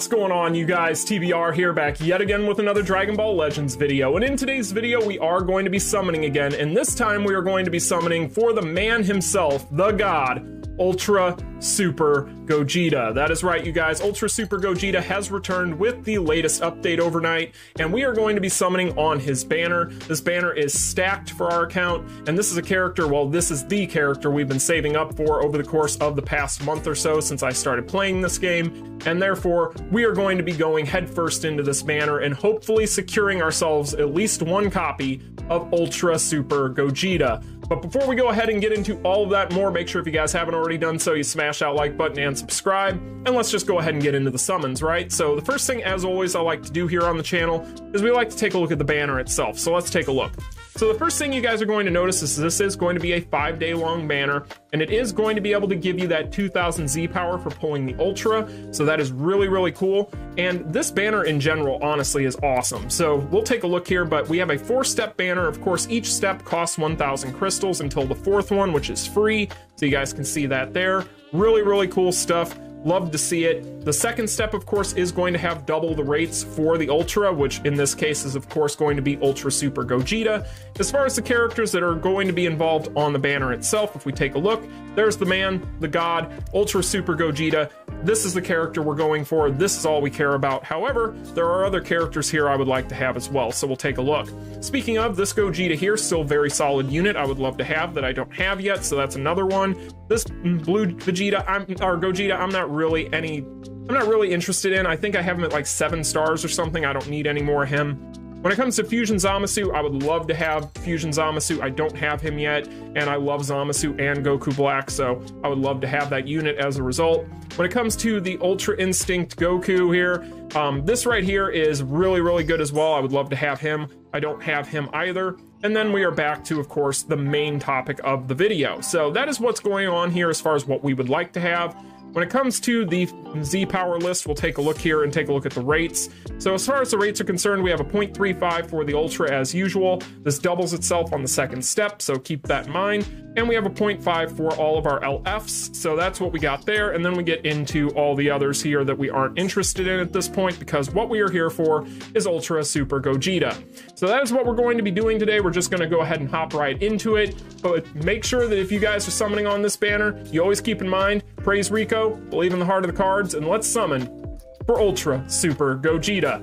What's going on you guys, TBR here back yet again with another Dragon Ball Legends video, and in today's video we are going to be summoning again, and this time we are going to be summoning for the man himself, the god, Ultra Super Gogeta. That is right, you guys. Ultra Super Gogeta has returned with the latest update overnight, and we are going to be summoning on his banner. This banner is stacked for our account, and this is a character, well, this is the character we've been saving up for over the course of the past month or so since I started playing this game, and therefore we are going to be going headfirst into this banner and hopefully securing ourselves at least one copy of Ultra Super Gogeta. But before we go ahead and get into all of that more, make sure if you guys haven't already done so, you smash that like button and subscribe. And let's just go ahead and get into the summons, right? So the first thing, as always, I like to do here on the channel is we like to take a look at the banner itself. So let's take a look. So the first thing you guys are going to notice is this is going to be a five day long banner and it is going to be able to give you that 2000 Z power for pulling the Ultra. So that is really, really cool. And this banner in general, honestly, is awesome. So we'll take a look here, but we have a four step banner. Of course, each step costs 1000 crystals until the fourth one, which is free. So you guys can see that there. Really, really cool stuff. Love to see it. The second step, of course, is going to have double the rates for the Ultra, which in this case is, of course, going to be Ultra Super Gogeta. As far as the characters that are going to be involved on the banner itself, if we take a look, there's the man, the god, Ultra Super Gogeta. This is the character we're going for. This is all we care about. However, there are other characters here I would like to have as well, so we'll take a look. Speaking of, this Gogeta here, still very solid unit I would love to have that I don't have yet, so that's another one. This blue Vegeta, I'm, or Gogeta, I'm not really any, I'm not really interested in. I think I have him at like seven stars or something. I don't need any more of him. When it comes to Fusion Zamasu, I would love to have Fusion Zamasu. I don't have him yet, and I love Zamasu and Goku Black, so I would love to have that unit as a result. When it comes to the Ultra Instinct Goku here, um, this right here is really, really good as well. I would love to have him. I don't have him either. And then we are back to, of course, the main topic of the video. So that is what's going on here as far as what we would like to have. When it comes to the Z power list, we'll take a look here and take a look at the rates. So as far as the rates are concerned, we have a 0.35 for the Ultra as usual. This doubles itself on the second step, so keep that in mind. And we have a 0.5 for all of our LFs, so that's what we got there. And then we get into all the others here that we aren't interested in at this point because what we are here for is Ultra Super Gogeta. So that is what we're going to be doing today. We're just going to go ahead and hop right into it. But make sure that if you guys are summoning on this banner, you always keep in mind, praise Rico, believe in the heart of the cards, and let's summon for Ultra Super Gogeta.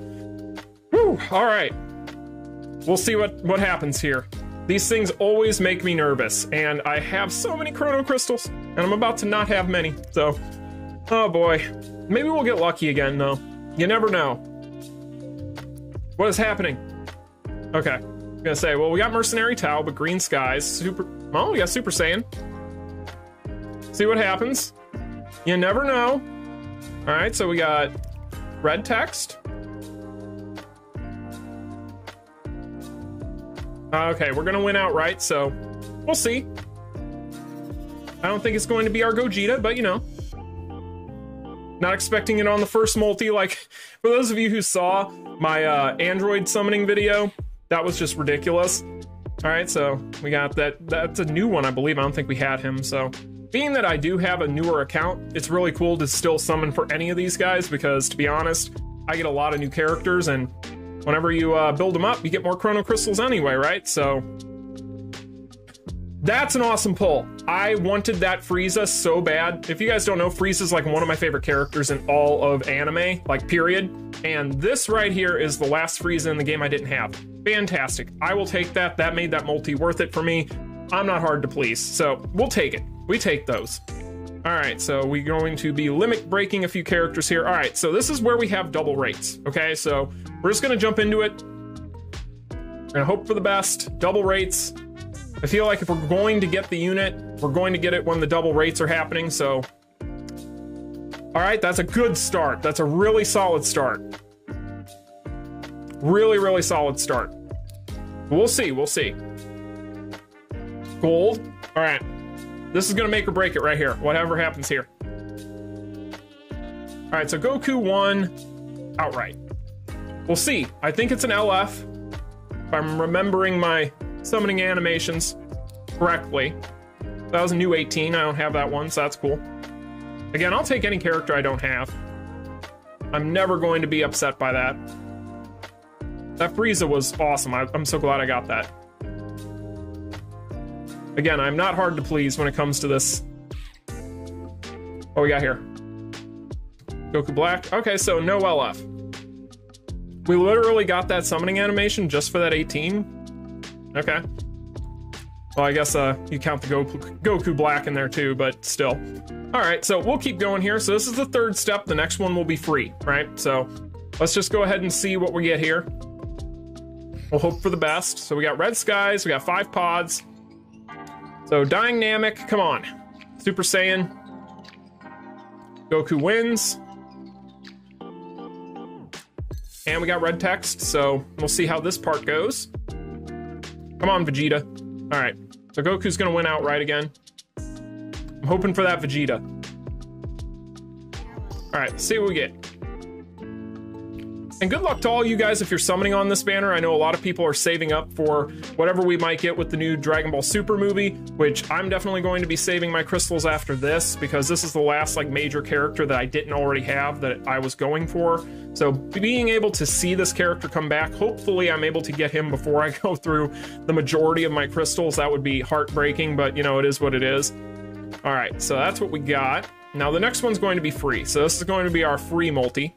Whew, all right. We'll see what, what happens here. These things always make me nervous, and I have so many Chrono Crystals, and I'm about to not have many, so... Oh boy. Maybe we'll get lucky again, though. You never know. What is happening? Okay. I'm gonna say, well, we got Mercenary Tao, but Green Skies, Super... Oh, we got Super Saiyan. See what happens. You never know. Alright, so we got red text. Okay, we're gonna win outright, so we'll see. I don't think it's going to be our Gogeta, but you know. Not expecting it on the first multi. Like, for those of you who saw my uh, Android summoning video, that was just ridiculous. All right, so we got that. That's a new one, I believe. I don't think we had him, so. Being that I do have a newer account, it's really cool to still summon for any of these guys because, to be honest, I get a lot of new characters and whenever you uh, build them up, you get more Chrono Crystals anyway, right? So that's an awesome pull. I wanted that Frieza so bad. If you guys don't know, Frieza's like one of my favorite characters in all of anime, like period. And this right here is the last Frieza in the game I didn't have. Fantastic. I will take that. That made that multi worth it for me. I'm not hard to please, so we'll take it. We take those. All right, so we're going to be limit breaking a few characters here. All right, so this is where we have double rates. Okay, so we're just gonna jump into it. Gonna hope for the best. Double rates. I feel like if we're going to get the unit, we're going to get it when the double rates are happening, so. All right, that's a good start. That's a really solid start. Really, really solid start. We'll see, we'll see. Gold. All right. This is gonna make or break it right here, whatever happens here. All right, so Goku won outright. We'll see. I think it's an LF, if I'm remembering my summoning animations correctly. That was a new 18, I don't have that one, so that's cool. Again, I'll take any character I don't have. I'm never going to be upset by that. That Frieza was awesome. I, I'm so glad I got that. Again, I'm not hard to please when it comes to this. What we got here? Goku Black. Okay, so no LF. We literally got that summoning animation just for that 18. Okay. Well, I guess uh, you count the Goku, Goku Black in there too, but still. All right, so we'll keep going here. So this is the third step. The next one will be free, right? So let's just go ahead and see what we get here. We'll hope for the best. So we got red skies, we got five pods. So Dying Namek, come on. Super Saiyan. Goku wins. And we got red text, so we'll see how this part goes. Come on, Vegeta. All right, so Goku's gonna win outright again. I'm hoping for that Vegeta. All right, see what we get. And good luck to all you guys if you're summoning on this banner. I know a lot of people are saving up for whatever we might get with the new Dragon Ball Super movie, which I'm definitely going to be saving my crystals after this because this is the last like major character that I didn't already have that I was going for. So being able to see this character come back, hopefully I'm able to get him before I go through the majority of my crystals. That would be heartbreaking, but you know, it is what it is. All right, so that's what we got. Now the next one's going to be free. So this is going to be our free multi.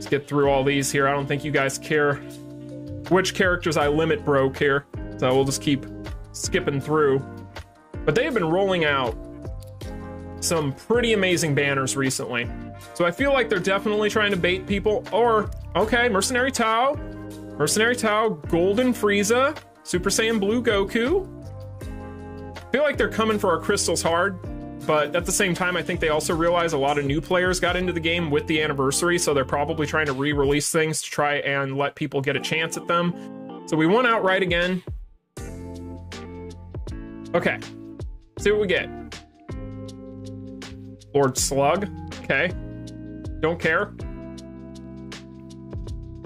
Let's get through all these here. I don't think you guys care which characters I limit broke here. So we'll just keep skipping through. But they have been rolling out some pretty amazing banners recently. So I feel like they're definitely trying to bait people. Or, okay, Mercenary Tao, Mercenary Tao, Golden Frieza, Super Saiyan Blue Goku. I feel like they're coming for our crystals hard but at the same time, I think they also realize a lot of new players got into the game with the anniversary, so they're probably trying to re release things to try and let people get a chance at them. So we won outright again. Okay, see what we get. Lord Slug, okay. Don't care.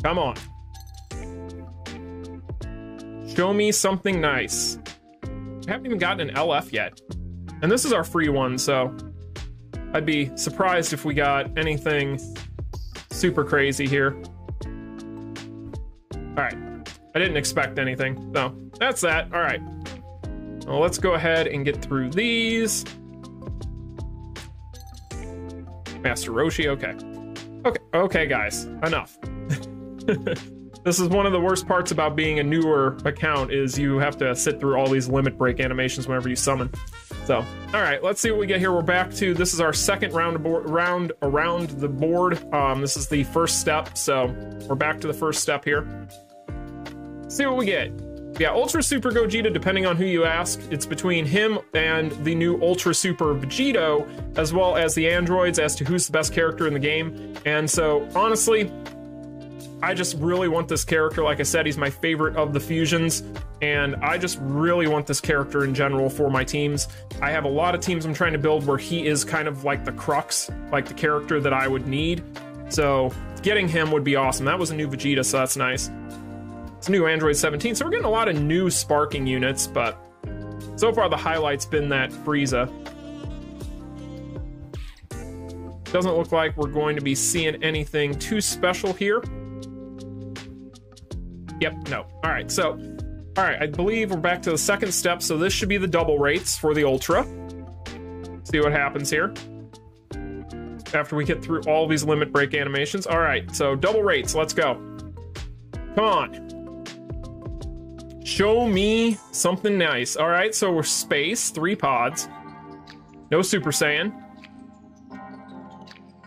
Come on. Show me something nice. I haven't even gotten an LF yet. And this is our free one, so I'd be surprised if we got anything super crazy here. All right, I didn't expect anything, so that's that. All right, well, let's go ahead and get through these. Master Roshi, okay. Okay, okay, guys, enough. this is one of the worst parts about being a newer account is you have to sit through all these limit break animations whenever you summon. So, all right, let's see what we get here. We're back to this is our second round board, round around the board. Um, this is the first step, so we're back to the first step here. See what we get. Yeah, Ultra Super Gogeta, depending on who you ask, it's between him and the new Ultra Super Vegito, as well as the androids as to who's the best character in the game. And so, honestly, I just really want this character. Like I said, he's my favorite of the fusions, and I just really want this character in general for my teams. I have a lot of teams I'm trying to build where he is kind of like the crux, like the character that I would need. So getting him would be awesome. That was a new Vegeta, so that's nice. It's a new Android 17, so we're getting a lot of new sparking units, but so far the highlight's been that Frieza. Doesn't look like we're going to be seeing anything too special here. Yep, no. All right, so, all right, I believe we're back to the second step. So this should be the double rates for the Ultra. See what happens here. After we get through all these limit break animations. All right, so double rates, let's go. Come on. Show me something nice. All right, so we're space, three pods. No Super Saiyan.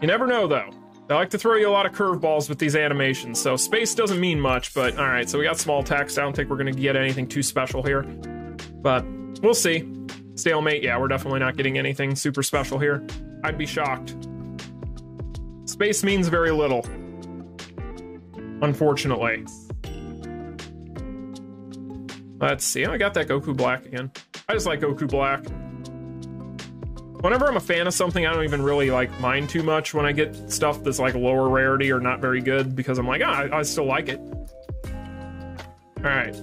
You never know, though. I like to throw you a lot of curveballs with these animations, so space doesn't mean much, but alright, so we got small text. I don't think we're to get anything too special here. But we'll see. Stalemate, yeah, we're definitely not getting anything super special here. I'd be shocked. Space means very little. Unfortunately. Let's see. Oh, I got that Goku Black again. I just like Goku Black whenever I'm a fan of something, I don't even really like mind too much when I get stuff that's like lower rarity or not very good because I'm like, ah, I, I still like it. All right.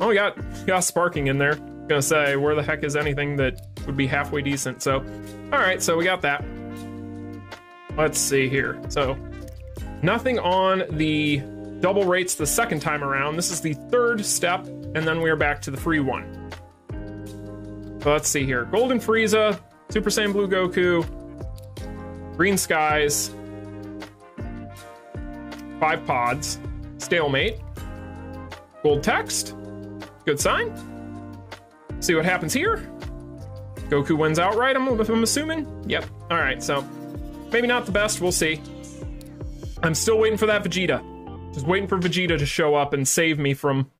Oh, we got got sparking in there. I'm gonna say where the heck is anything that would be halfway decent. So, all right, so we got that. Let's see here. So Nothing on the double rates the second time around. This is the third step, and then we are back to the free one. So let's see here. Golden Frieza, Super Saiyan Blue Goku, Green Skies, five pods, stalemate, gold text, good sign. See what happens here. Goku wins outright, I'm, I'm assuming. Yep. All right, so maybe not the best. We'll see. I'm still waiting for that Vegeta. Just waiting for Vegeta to show up and save me from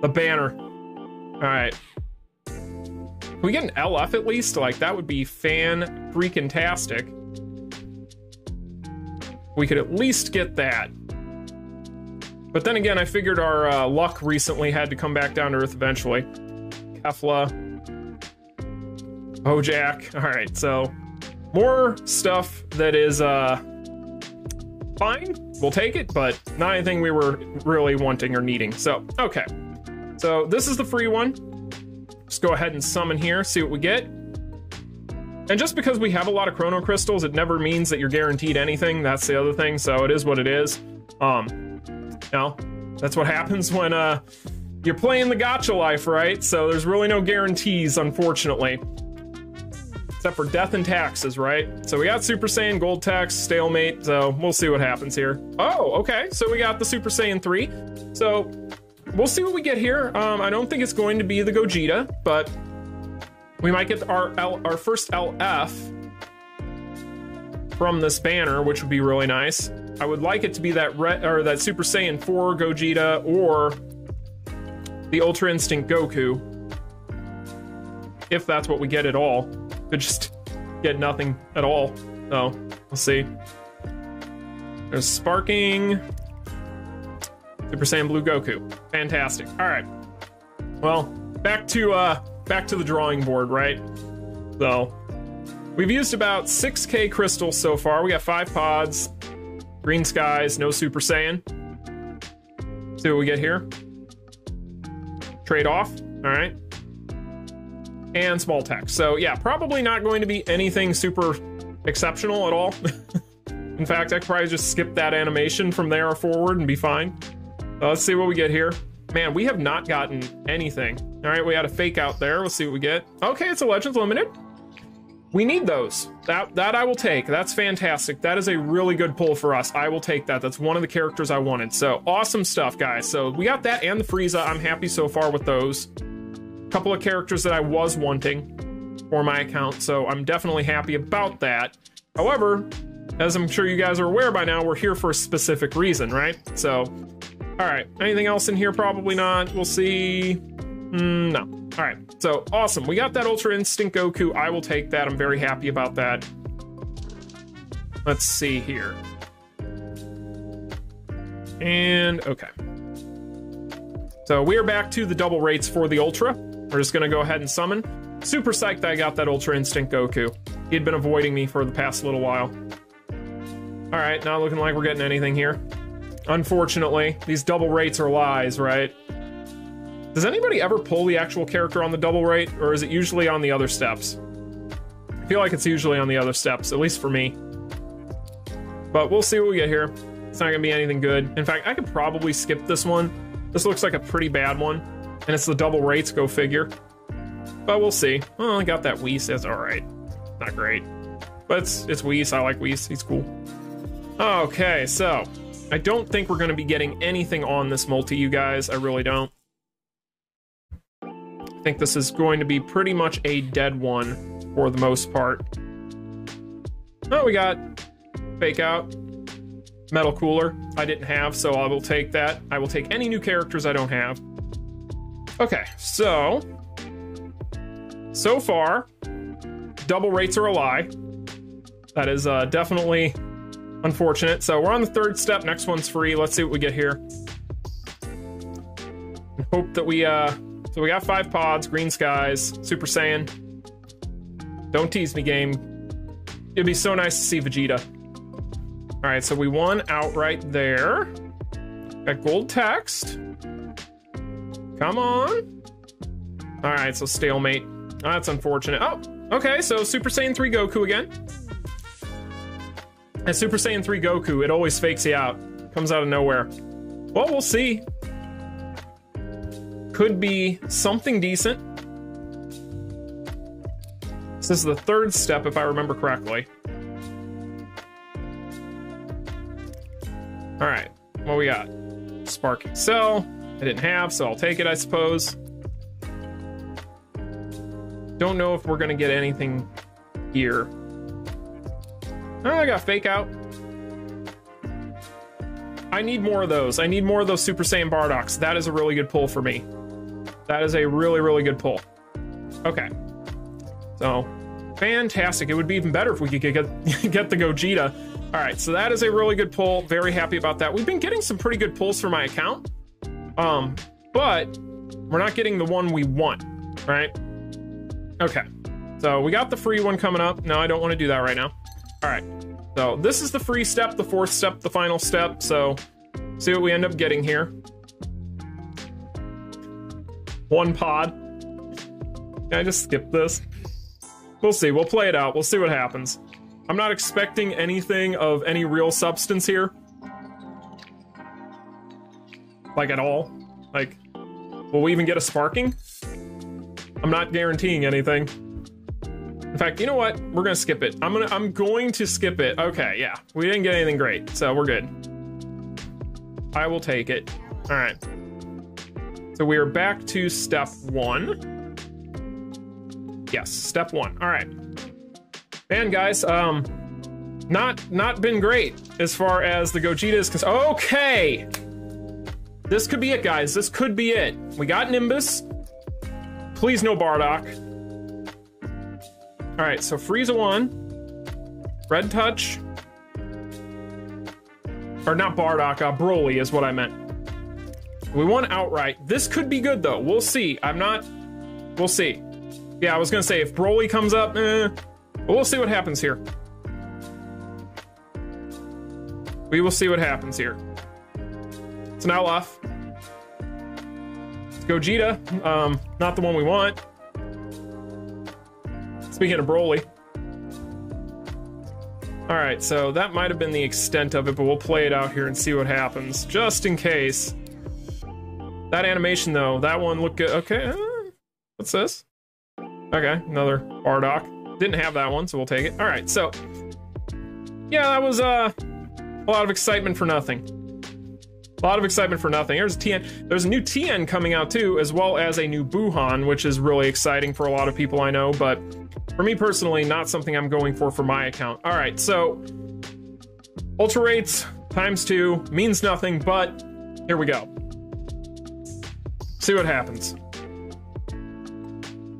the banner. All right. We get an LF at least? Like, that would be fan freaking tastic. We could at least get that. But then again, I figured our uh, luck recently had to come back down to earth eventually. Kefla. Bojack. All right, so more stuff that is uh, fine. We'll take it, but not anything we were really wanting or needing. So, okay. So this is the free one. Just go ahead and summon here, see what we get. And just because we have a lot of chrono crystals, it never means that you're guaranteed anything. That's the other thing. So it is what it is. Um, know, that's what happens when uh you're playing the gotcha life, right? So there's really no guarantees, unfortunately. Except for death and taxes, right? So we got Super Saiyan Gold Tax, Stalemate, so we'll see what happens here. Oh, okay, so we got the Super Saiyan 3. So we'll see what we get here. Um, I don't think it's going to be the Gogeta, but we might get our L, our first LF from this banner, which would be really nice. I would like it to be that red or that Super Saiyan 4 Gogeta or the Ultra Instinct Goku. If that's what we get at all. Could just get nothing at all. So we'll see. There's Sparking. Super Saiyan Blue Goku. Fantastic. Alright. Well, back to uh back to the drawing board, right? So we've used about 6k crystals so far. We got five pods, green skies, no Super Saiyan. See what we get here. Trade off. All right. And small text. So yeah, probably not going to be anything super exceptional at all. In fact, I could probably just skip that animation from there forward and be fine. Uh, let's see what we get here. Man, we have not gotten anything. All right, we had a fake out there. We'll see what we get. Okay, it's a Legends Limited. We need those. That that I will take. That's fantastic. That is a really good pull for us. I will take that. That's one of the characters I wanted. So awesome stuff, guys. So we got that and the Frieza. I'm happy so far with those. Couple of characters that I was wanting for my account. So I'm definitely happy about that. However, as I'm sure you guys are aware by now, we're here for a specific reason, right? So, all right. Anything else in here? Probably not. We'll see. Mm, no. All right. So awesome. We got that Ultra Instinct Goku. I will take that. I'm very happy about that. Let's see here. And okay. So we are back to the double rates for the Ultra. We're just gonna go ahead and summon. Super psyched I got that Ultra Instinct Goku. He'd been avoiding me for the past little while. All right, not looking like we're getting anything here. Unfortunately, these double rates are lies, right? Does anybody ever pull the actual character on the double rate, or is it usually on the other steps? I feel like it's usually on the other steps, at least for me. But we'll see what we get here. It's not gonna be anything good. In fact, I could probably skip this one. This looks like a pretty bad one, and it's the double rates, go figure. But we'll see. Oh, I got that Whis, that's alright. Not great. But it's, it's Whis, I like Whis, he's cool. Okay, so, I don't think we're gonna be getting anything on this multi, you guys, I really don't I think this is going to be pretty much a dead one for the most part. Oh, we got Fake Out, Metal Cooler. I didn't have, so I will take that. I will take any new characters I don't have. Okay, so... So far, double rates are a lie. That is uh, definitely unfortunate. So we're on the third step. Next one's free. Let's see what we get here. Hope that we uh, so we got five pods, green skies, Super Saiyan. Don't tease me, game. It'd be so nice to see Vegeta. All right, so we won outright there. Got gold text. Come on. All right, so stalemate. Oh, that's unfortunate. Oh, okay, so Super Saiyan 3 Goku again. And Super Saiyan 3 Goku, it always fakes you out. Comes out of nowhere. Well, we'll see. Could be something decent. This is the third step, if I remember correctly. All right, what we got? Sparking Cell. I didn't have, so I'll take it, I suppose. Don't know if we're gonna get anything here. Oh, I got Fake Out. I need more of those. I need more of those Super Saiyan Bardocks. That is a really good pull for me. That is a really, really good pull. Okay. So, fantastic. It would be even better if we could get, get the Gogeta. All right, so that is a really good pull. Very happy about that. We've been getting some pretty good pulls for my account. Um, but we're not getting the one we want, right? Okay. So we got the free one coming up. No, I don't want to do that right now. All right. So this is the free step, the fourth step, the final step. So see what we end up getting here. One pod. Can I just skip this? We'll see. We'll play it out. We'll see what happens. I'm not expecting anything of any real substance here. Like at all. Like, will we even get a sparking? I'm not guaranteeing anything. In fact, you know what? We're gonna skip it. I'm gonna I'm going to skip it. Okay, yeah. We didn't get anything great, so we're good. I will take it. Alright. So we are back to step one. Yes, step one. Alright. Man, guys, um not not been great as far as the Gogeta is concerned. Okay. This could be it, guys. This could be it. We got Nimbus. Please no Bardock. All right, so Frieza one, Red Touch, or not Bardock, uh, Broly is what I meant. We won outright. This could be good though. We'll see. I'm not. We'll see. Yeah, I was gonna say if Broly comes up, eh, we'll see what happens here. We will see what happens here. So now off. It's Gogeta. Um, not the one we want. Speaking of Broly. All right, so that might have been the extent of it, but we'll play it out here and see what happens, just in case. That animation, though, that one looked good. Okay, uh, what's this? Okay, another Bardock. Didn't have that one, so we'll take it. All right, so yeah, that was uh, a lot of excitement for nothing. A lot of excitement for nothing. There's a Tien. There's a new Tien coming out too, as well as a new Buuhan, which is really exciting for a lot of people I know. But for me personally, not something I'm going for for my account. All right, so ultra rates times two means nothing, but here we go. See what happens.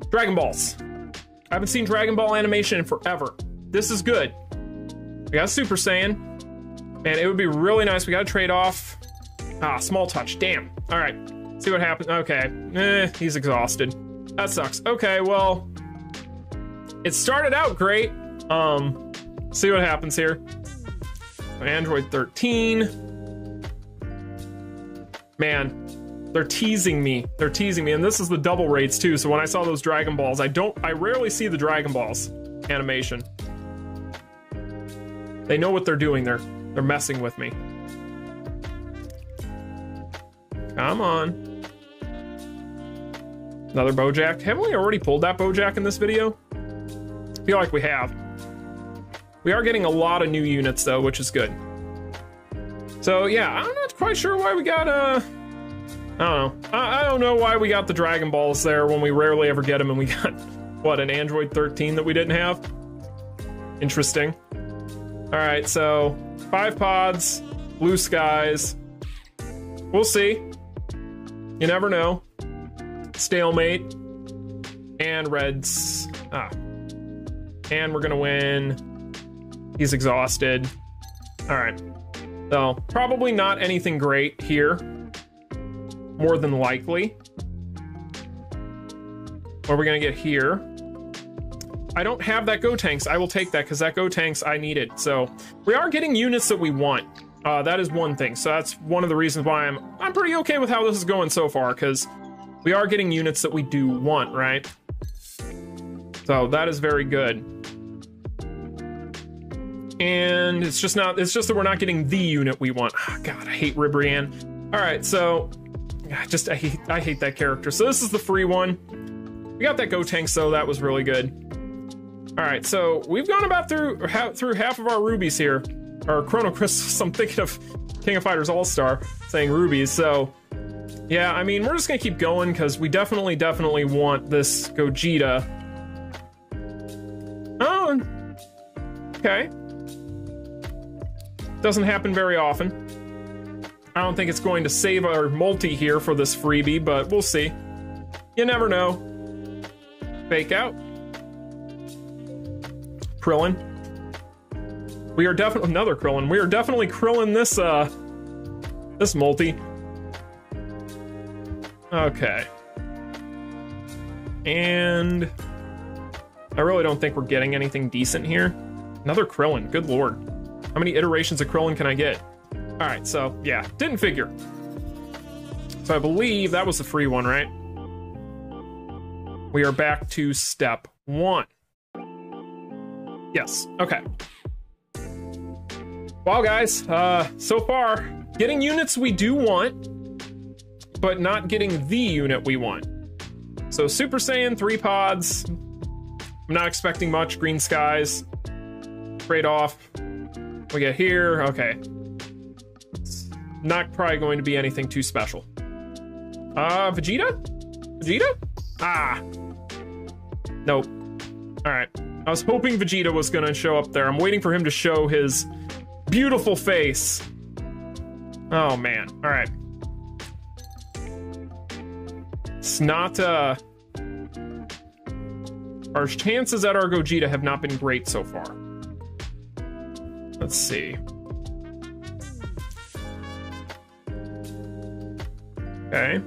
Dragon Balls. I haven't seen Dragon Ball animation in forever. This is good. We got Super Saiyan. And it would be really nice. We got to trade off. Ah, small touch. Damn. All right. See what happens. Okay. Eh, he's exhausted. That sucks. Okay, well, it started out great. Um, see what happens here. Android 13. Man, they're teasing me. They're teasing me, and this is the double rates too. So when I saw those Dragon Balls, I don't, I rarely see the Dragon Balls animation. They know what they're doing. They're, they're messing with me. Come on. Another Bojack. Haven't we already pulled that Bojack in this video? feel like we have. We are getting a lot of new units though, which is good. So yeah, I'm not quite sure why we got, uh, I don't know. I, I don't know why we got the Dragon Balls there when we rarely ever get them and we got, what, an Android 13 that we didn't have? Interesting. All right, so five pods, blue skies. We'll see. You never know. Stalemate and reds. Ah, and we're gonna win. He's exhausted. All right. So probably not anything great here. More than likely. What are we gonna get here? I don't have that Gotenks. I will take that because that Gotenks, I need it. So we are getting units that we want. Uh, that is one thing. So that's one of the reasons why I'm I'm pretty okay with how this is going so far because we are getting units that we do want, right? So that is very good. And it's just not, it's just that we're not getting the unit we want. Oh, God, I hate Ribrianne. All right, so I just, I hate, I hate that character. So this is the free one. We got that Go Tank, so that was really good. All right, so we've gone about through, through half of our rubies here. Or Chrono Crystals, I'm thinking of King of Fighters All-Star saying rubies, so yeah, I mean, we're just gonna keep going because we definitely, definitely want this Gogeta. Oh, okay. Doesn't happen very often. I don't think it's going to save our multi here for this freebie, but we'll see. You never know. Fake out. Krillin. We are definitely another Krillin. We are definitely Krillin this uh this multi. Okay. And I really don't think we're getting anything decent here. Another Krillin, good lord. How many iterations of Krillin can I get? All right, so yeah, didn't figure. So I believe that was the free one, right? We are back to step one. Yes, okay. Well, guys, uh, so far, getting units we do want, but not getting the unit we want. So Super Saiyan, three pods. I'm not expecting much. Green skies. Trade off. We get here. Okay. Not probably going to be anything too special. Uh, Vegeta? Vegeta? Ah. Nope. All right. I was hoping Vegeta was going to show up there. I'm waiting for him to show his beautiful face. Oh, man. All right. Uh... Our chances at our Gogeta have not been great so far. Let's see. Okay.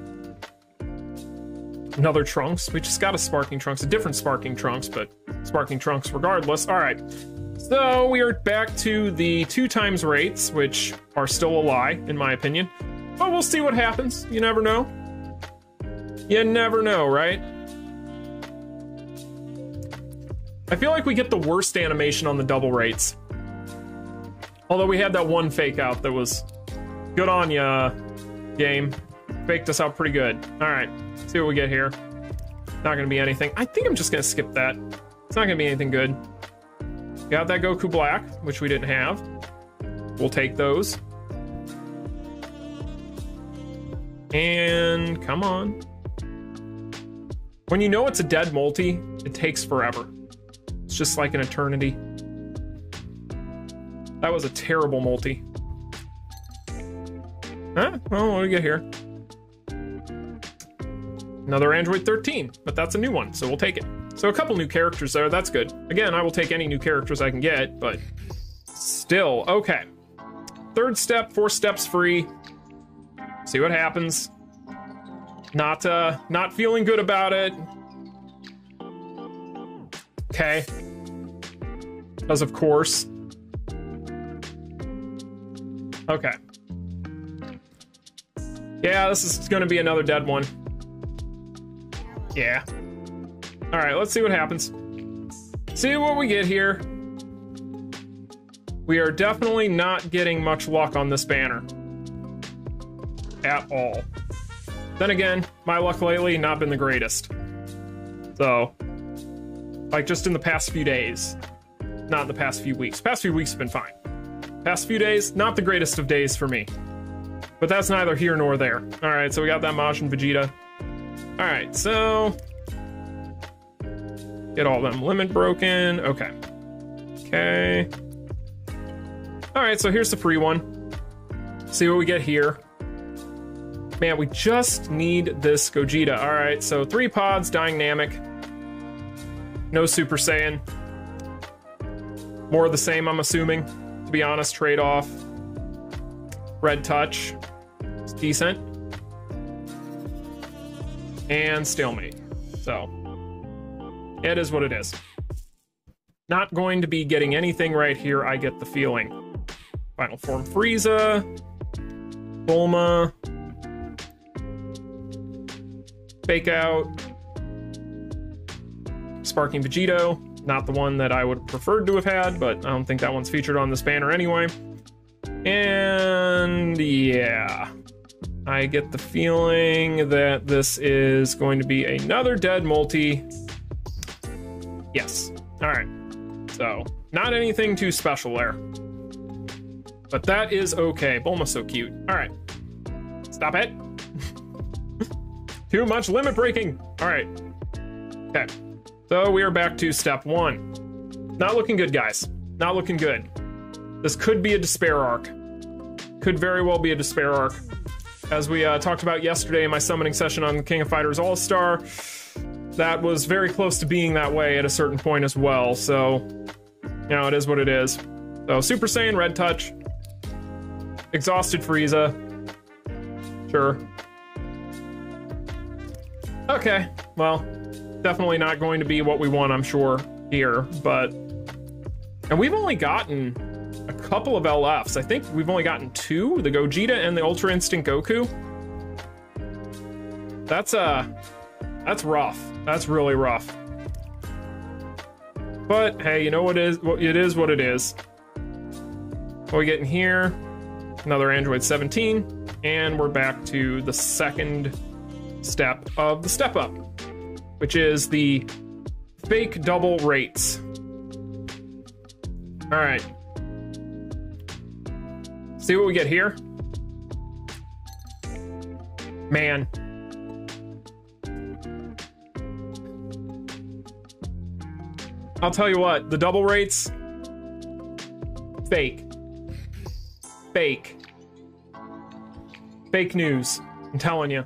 Another Trunks. We just got a Sparking Trunks, a different Sparking Trunks, but Sparking Trunks regardless. All right. So we are back to the two times rates, which are still a lie, in my opinion. But we'll see what happens. You never know. You never know, right? I feel like we get the worst animation on the double rates. Although we had that one fake out that was good on ya, game. Faked us out pretty good. All right, see what we get here. Not gonna be anything. I think I'm just gonna skip that. It's not gonna be anything good. Got that Goku Black, which we didn't have. We'll take those. And come on. When you know it's a dead multi, it takes forever. It's just like an eternity. That was a terrible multi. Huh? Well, what do we get here? Another Android 13, but that's a new one, so we'll take it. So a couple new characters there, that's good. Again, I will take any new characters I can get, but still, okay. Third step, four steps free. See what happens. Not, uh, not feeling good about it. Okay. Because of course. Okay. Yeah, this is gonna be another dead one. Yeah. All right, let's see what happens. See what we get here. We are definitely not getting much luck on this banner. At all. Then again, my luck lately not been the greatest. So, like just in the past few days, not in the past few weeks. Past few weeks have been fine. Past few days, not the greatest of days for me. But that's neither here nor there. All right, so we got that Majin Vegeta. All right, so Get all them limit broken. Okay. Okay. All right, so here's the free one. See what we get here. Man, we just need this Gogeta. All right, so three pods, dynamic. No Super Saiyan. More of the same, I'm assuming. To be honest, trade off. Red Touch. It's decent. And Stalemate. So, it is what it is. Not going to be getting anything right here, I get the feeling. Final form Frieza. Bulma. Fake out. Sparking Vegito. not the one that I would have preferred to have had, but I don't think that one's featured on this banner anyway. And yeah, I get the feeling that this is going to be another dead multi. Yes. All right. So, not anything too special there. But that is okay. Bulma's so cute. All right. Stop it. too much limit breaking. All right. Okay. So we are back to step one. Not looking good, guys. Not looking good. This could be a despair arc. Could very well be a despair arc. As we uh, talked about yesterday in my summoning session on the King of Fighters All Star, that was very close to being that way at a certain point as well. So, you know, it is what it is. So, Super Saiyan Red Touch, Exhausted Frieza. Sure. Okay, well, definitely not going to be what we want, I'm sure, here, but. And we've only gotten a couple of LFs. I think we've only gotten two the Gogeta and the Ultra Instinct Goku. That's, uh, that's rough. That's really rough. But hey, you know what is what it is what it is. What we getting here? Another Android 17, and we're back to the second step of the step up, which is the fake double rates. All right. See what we get here? Man, I'll tell you what, the double rates, fake. Fake. Fake news. I'm telling you.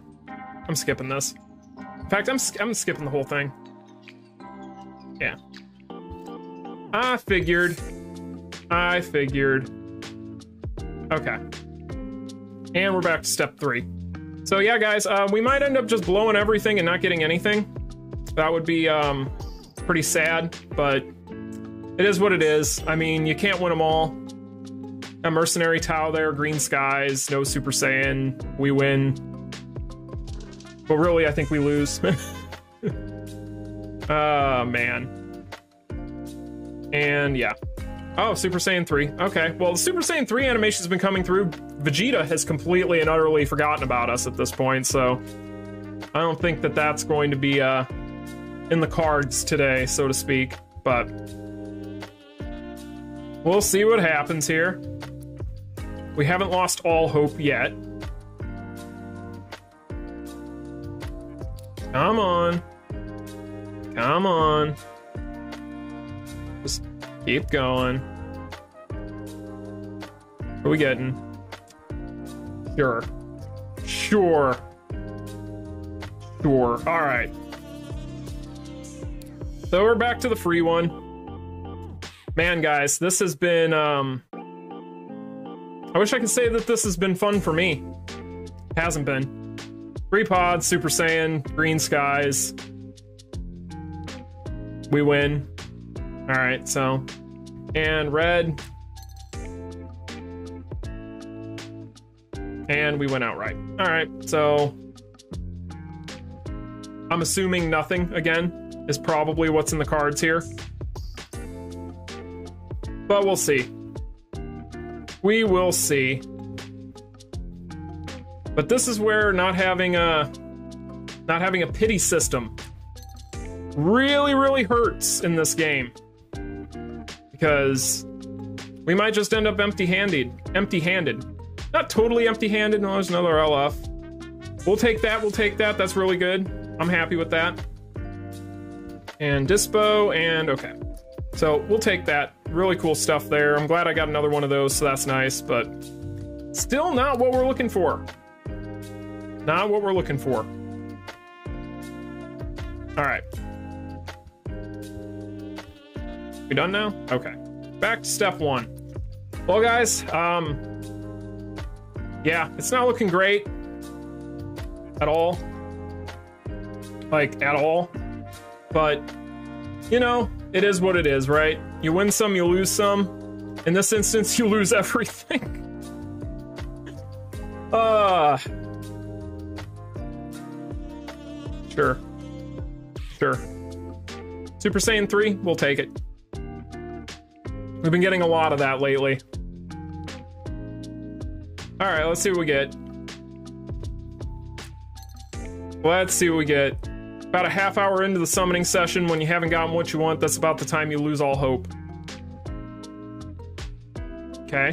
I'm skipping this. In fact, I'm, I'm skipping the whole thing. Yeah. I figured. I figured. Okay. And we're back to step three. So yeah, guys, uh, we might end up just blowing everything and not getting anything. That would be um, pretty sad, but it is what it is. I mean, you can't win them all. A mercenary Tao there, green skies, no Super Saiyan, we win. But really, I think we lose. oh, man. And yeah. Oh, Super Saiyan 3. Okay, well, the Super Saiyan 3 animation's been coming through. Vegeta has completely and utterly forgotten about us at this point, so I don't think that that's going to be uh, in the cards today, so to speak. But we'll see what happens here. We haven't lost all hope yet. Come on. Come on. Just keep going. What are we getting? Sure. Sure. Sure. All right. So we're back to the free one. Man, guys, this has been, um... I wish I could say that this has been fun for me. Hasn't been. Free pods, Super Saiyan, green skies. We win. Alright, so... And red. And we went outright. Alright, so... I'm assuming nothing again is probably what's in the cards here. But we'll see. We will see. But this is where not having a not having a pity system really really hurts in this game. Because we might just end up empty-handed. Empty-handed. Not totally empty-handed. No, there's another LF. We'll take that. We'll take that. That's really good. I'm happy with that and Dispo, and okay. So we'll take that. Really cool stuff there. I'm glad I got another one of those, so that's nice, but still not what we're looking for. Not what we're looking for. All right. We done now? Okay. Back to step one. Well, guys, um, yeah, it's not looking great at all. Like, at all. But, you know, it is what it is, right? You win some, you lose some. In this instance, you lose everything. Ah. uh, sure. Sure. Super Saiyan 3, we'll take it. We've been getting a lot of that lately. Alright, let's see what we get. Let's see what we get. About a half hour into the summoning session, when you haven't gotten what you want, that's about the time you lose all hope. Okay.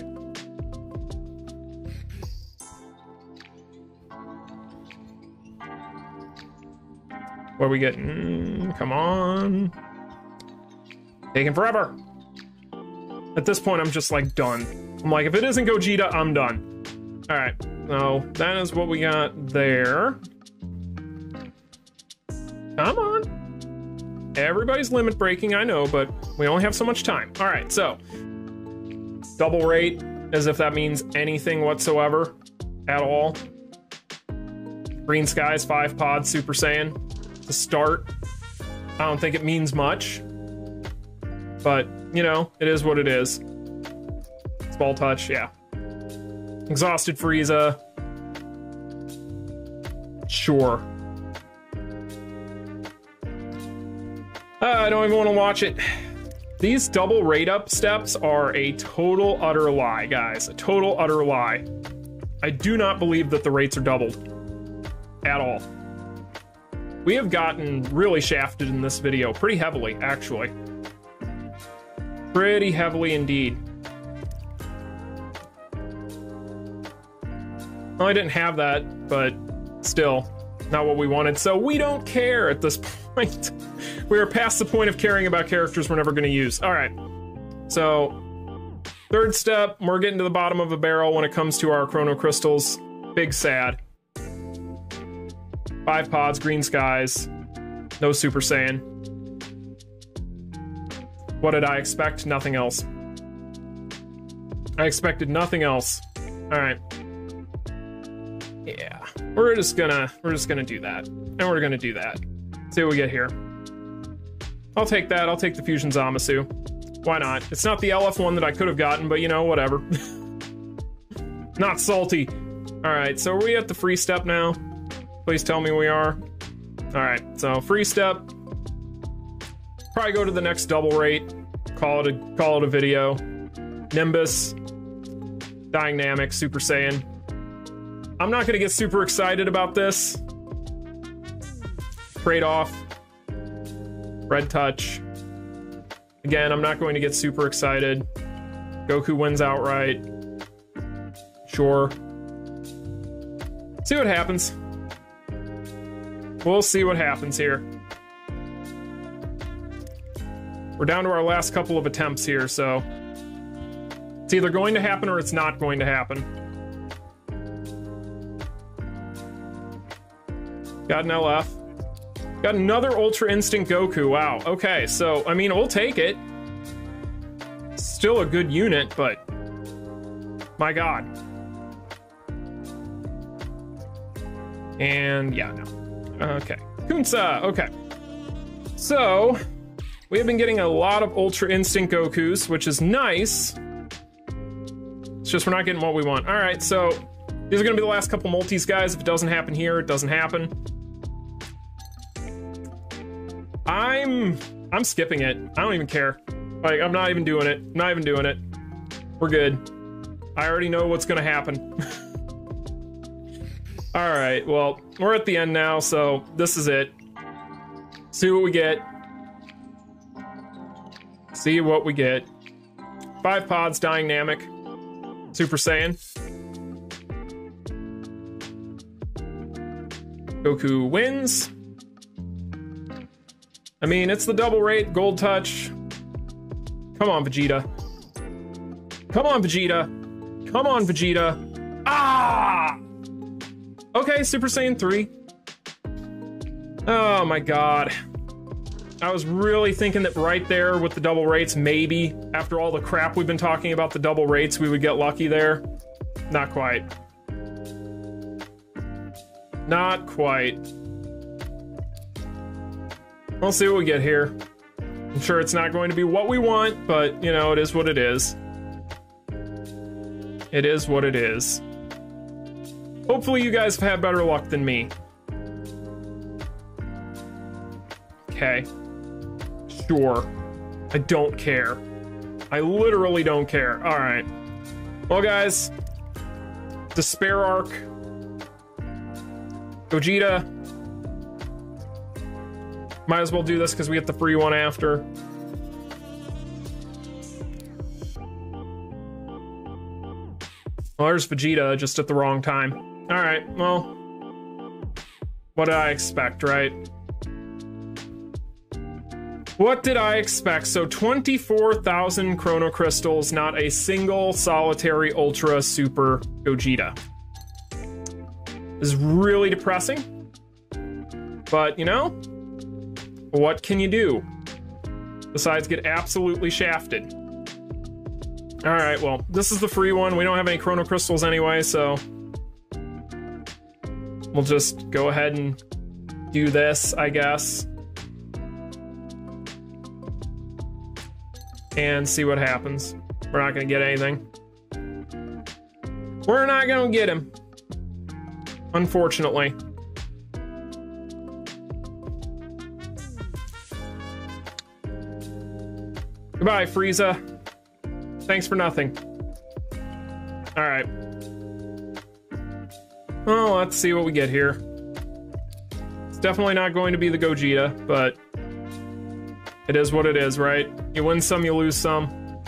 What are we getting? Mm, come on. Taking forever. At this point, I'm just like done. I'm like, if it isn't Gogeta, I'm done. All right, so that is what we got there. Come on. Everybody's limit breaking, I know, but we only have so much time. All right, so double rate, as if that means anything whatsoever at all. Green Skies, five pod, Super Saiyan to start. I don't think it means much, but you know, it is what it is. Small touch, yeah. Exhausted Frieza. Sure. I don't even want to watch it. These double rate up steps are a total utter lie, guys. A total utter lie. I do not believe that the rates are doubled. At all. We have gotten really shafted in this video, pretty heavily, actually. Pretty heavily indeed. Well, I didn't have that, but still, not what we wanted, so we don't care at this point. We are past the point of caring about characters we're never going to use. All right, so third step, we're getting to the bottom of a barrel when it comes to our chrono crystals. Big sad. Five pods, green skies, no Super Saiyan. What did I expect? Nothing else. I expected nothing else. All right. Yeah, we're just gonna we're just gonna do that, and we're gonna do that. See what we get here. I'll take that. I'll take the fusion Zamasu. Why not? It's not the LF one that I could have gotten, but you know, whatever. not salty. All right, so are we at the free step now? Please tell me we are. All right, so free step. Probably go to the next double rate. Call it a call it a video. Nimbus, Dynamic, Super Saiyan. I'm not gonna get super excited about this. Trade off. Red touch. Again, I'm not going to get super excited. Goku wins outright. Sure. See what happens. We'll see what happens here. We're down to our last couple of attempts here, so it's either going to happen or it's not going to happen. Got an LF. Got another Ultra Instinct Goku. Wow. Okay, so, I mean, we'll take it. Still a good unit, but... My god. And, yeah, no. Okay. Kunsa, okay. So, we have been getting a lot of Ultra Instinct Gokus, which is nice. It's just we're not getting what we want. All right, so these are gonna be the last couple multis, guys. If it doesn't happen here, it doesn't happen. I'm I'm skipping it. I don't even care. Like I'm not even doing it. I'm not even doing it. We're good. I already know what's gonna happen. All right, well, we're at the end now, so this is it. See what we get. See what we get. Five pods, Dynamic, Super Saiyan. Goku wins. I mean, it's the double rate, gold touch. Come on, Vegeta. Come on, Vegeta. Come on, Vegeta. Ah! Okay, Super Saiyan 3. Oh my god. I was really thinking that right there with the double rates, maybe, after all the crap we've been talking about the double rates, we would get lucky there. Not quite. Not quite. We'll see what we get here. I'm sure it's not going to be what we want, but, you know, it is what it is. It is what it is. Hopefully you guys have had better luck than me. Okay. Sure. I don't care. I literally don't care. All right. Well, guys, Despair Arc, Gogeta. Might as well do this because we get the free one after. Well, there's Vegeta just at the wrong time. All right, well, what did I expect, right? What did I expect? So 24,000 Chrono Crystals, not a single solitary Ultra Super Gogeta. This is really depressing. But, you know, what can you do? Besides get absolutely shafted. All right, well, this is the free one. We don't have any Chrono Crystals anyway, so we'll just go ahead and do this, I guess. And see what happens. We're not gonna get anything. We're not gonna get him. Unfortunately. Goodbye, Frieza. Thanks for nothing. Alright. Well, let's see what we get here. It's definitely not going to be the Gogeta, but it is what it is, right? You win some, you lose some.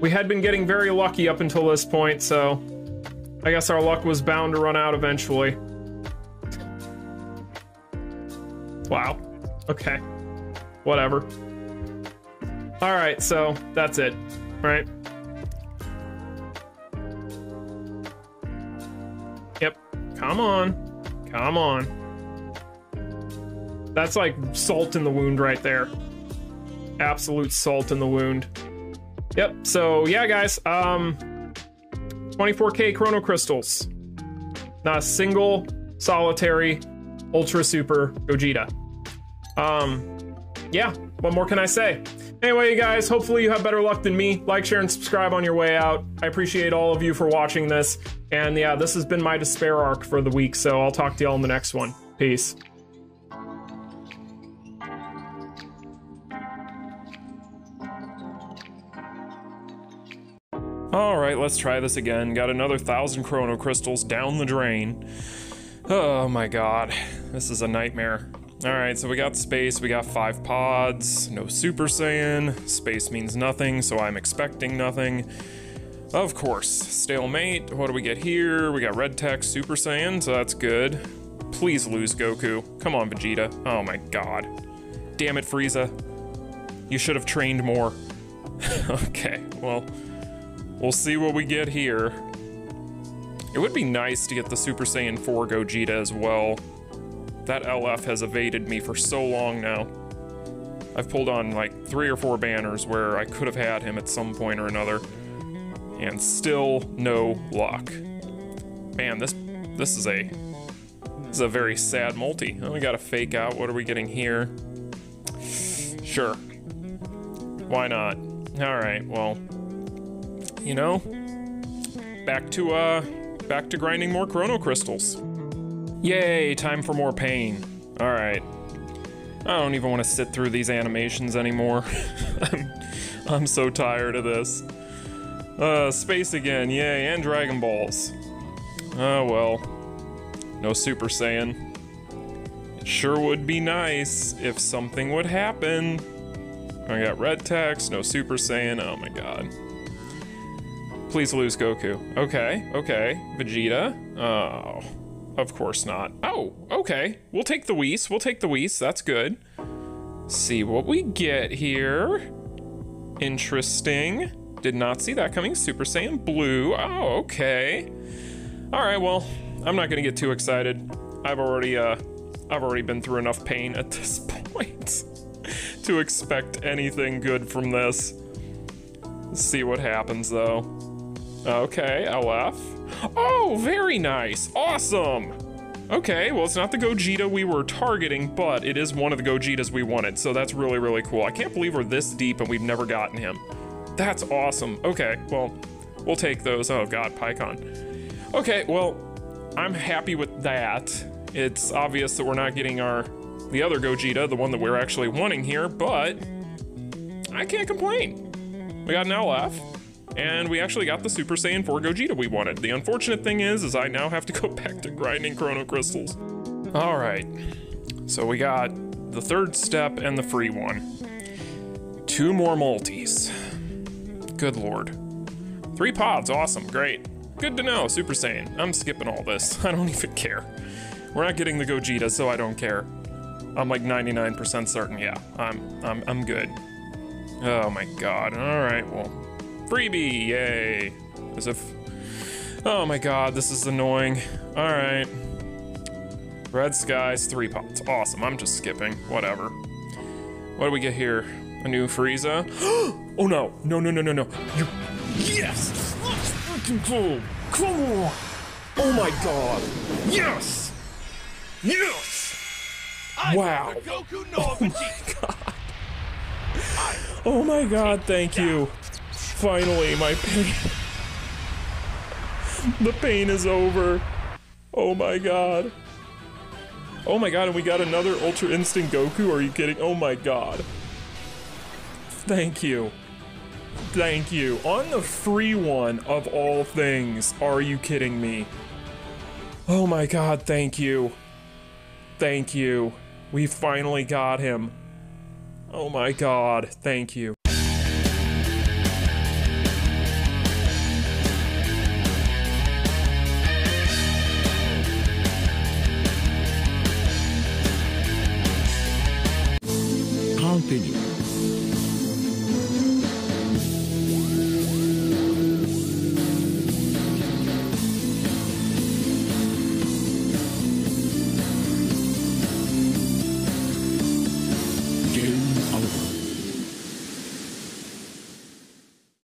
We had been getting very lucky up until this point, so I guess our luck was bound to run out eventually. Wow. Okay. Whatever. All right, so that's it, right? Yep. Come on. Come on. That's like salt in the wound right there. Absolute salt in the wound. Yep. So, yeah, guys. Um 24k chrono crystals. Not a single solitary ultra super Gogeta. Um yeah, what more can I say? Anyway, you guys, hopefully you have better luck than me. Like, share, and subscribe on your way out. I appreciate all of you for watching this. And yeah, this has been my despair arc for the week, so I'll talk to y'all in the next one. Peace. Alright, let's try this again. Got another thousand chrono crystals down the drain. Oh my god. This is a nightmare. Alright, so we got space, we got five pods, no Super Saiyan, space means nothing, so I'm expecting nothing. Of course, stalemate, what do we get here? We got red tech, Super Saiyan, so that's good. Please lose Goku. Come on, Vegeta. Oh my god. Damn it, Frieza. You should have trained more. okay, well, we'll see what we get here. It would be nice to get the Super Saiyan 4 Gogeta as well. That LF has evaded me for so long now. I've pulled on like three or four banners where I could have had him at some point or another. And still no luck. Man, this this is a this is a very sad multi. Oh, we got a fake out. What are we getting here? Sure. Why not? Alright, well. You know, back to uh back to grinding more chrono crystals. Yay, time for more pain. Alright. I don't even want to sit through these animations anymore. I'm, I'm so tired of this. Uh, space again, yay, and Dragon Balls. Oh well. No Super Saiyan. It sure would be nice if something would happen. I got red text, no Super Saiyan, oh my god. Please lose Goku. Okay, okay. Vegeta. Oh. Of course not. Oh, okay. We'll take the Whis. We'll take the Whis. That's good. See what we get here. Interesting. Did not see that coming. Super Saiyan Blue. Oh, okay. All right, well, I'm not gonna get too excited. I've already, uh, I've already been through enough pain at this point to expect anything good from this. Let's see what happens, though. Okay, LF. Oh, very nice. Awesome. Okay, well, it's not the Gogeta we were targeting, but it is one of the Gogetas we wanted, so that's really, really cool. I can't believe we're this deep and we've never gotten him. That's awesome. Okay, well, we'll take those. Oh, God, Pikkon. Okay, well, I'm happy with that. It's obvious that we're not getting our the other Gogeta, the one that we're actually wanting here, but I can't complain. We got an LF, and we actually got the Super Saiyan 4 Gogeta we wanted. The unfortunate thing is, is I now have to go back to grinding Chrono Crystals. All right, so we got the third step and the free one. Two more multis. Good lord. Three pods, awesome, great. Good to know, Super Saiyan. I'm skipping all this. I don't even care. We're not getting the Gogeta, so I don't care. I'm like 99% certain, yeah. I'm, I'm, I'm good. Oh my god. Alright, well. Freebie, yay. As if... Oh my god, this is annoying. Alright. Red skies, three pots. Awesome, I'm just skipping. Whatever. What do we get here? A new Frieza? oh no, no, no, no, no, no. You... Yes! Let's freaking go! Come on! Oh my god! Yes! Yes! Wow! Oh my god! Oh my god, thank you. Finally, my pain. the pain is over. Oh my god. Oh my god, and we got another Ultra Instinct Goku? Are you kidding? Oh my god. Thank you. Thank you. On the free one of all things. Are you kidding me? Oh my god, thank you. Thank you. We finally got him. Oh my god, thank you.